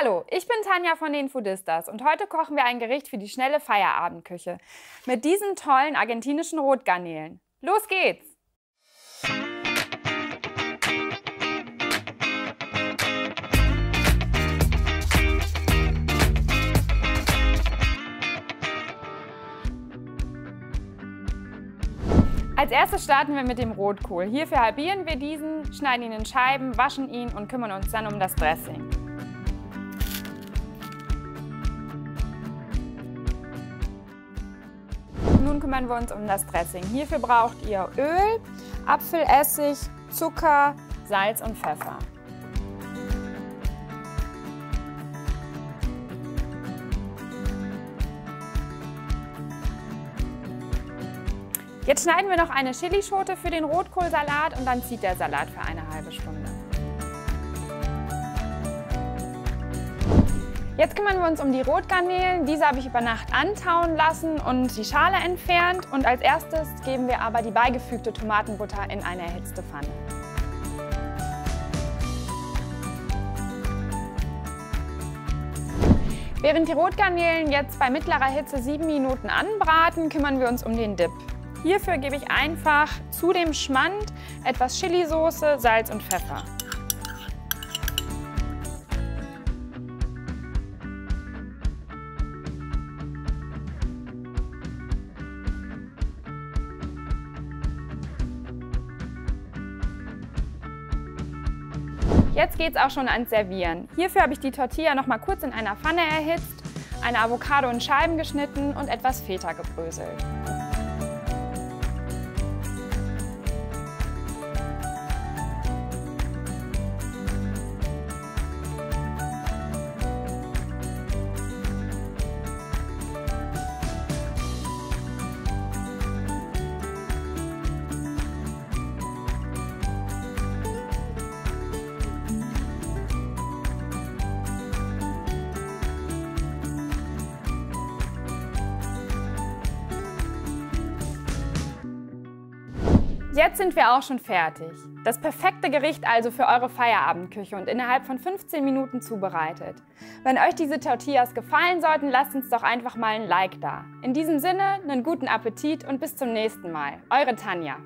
Hallo, ich bin Tanja von den Foodistas und heute kochen wir ein Gericht für die schnelle Feierabendküche mit diesen tollen argentinischen Rotgarnelen. Los geht's! Als erstes starten wir mit dem Rotkohl. Hierfür halbieren wir diesen, schneiden ihn in Scheiben, waschen ihn und kümmern uns dann um das Dressing. Nun kümmern wir uns um das Dressing. Hierfür braucht ihr Öl, Apfelessig, Zucker, Salz und Pfeffer. Jetzt schneiden wir noch eine Chilischote für den Rotkohlsalat und dann zieht der Salat für eine halbe Stunde. Jetzt kümmern wir uns um die Rotgarnelen. Diese habe ich über Nacht antauen lassen und die Schale entfernt. Und als erstes geben wir aber die beigefügte Tomatenbutter in eine erhitzte Pfanne. Während die Rotgarnelen jetzt bei mittlerer Hitze sieben Minuten anbraten, kümmern wir uns um den Dip. Hierfür gebe ich einfach zu dem Schmand etwas Chilisauce, Salz und Pfeffer. Jetzt geht es auch schon ans Servieren. Hierfür habe ich die Tortilla noch mal kurz in einer Pfanne erhitzt, eine Avocado in Scheiben geschnitten und etwas Feta gebröselt. Jetzt sind wir auch schon fertig. Das perfekte Gericht also für eure Feierabendküche und innerhalb von 15 Minuten zubereitet. Wenn euch diese Tortillas gefallen sollten, lasst uns doch einfach mal ein Like da. In diesem Sinne, einen guten Appetit und bis zum nächsten Mal. Eure Tanja.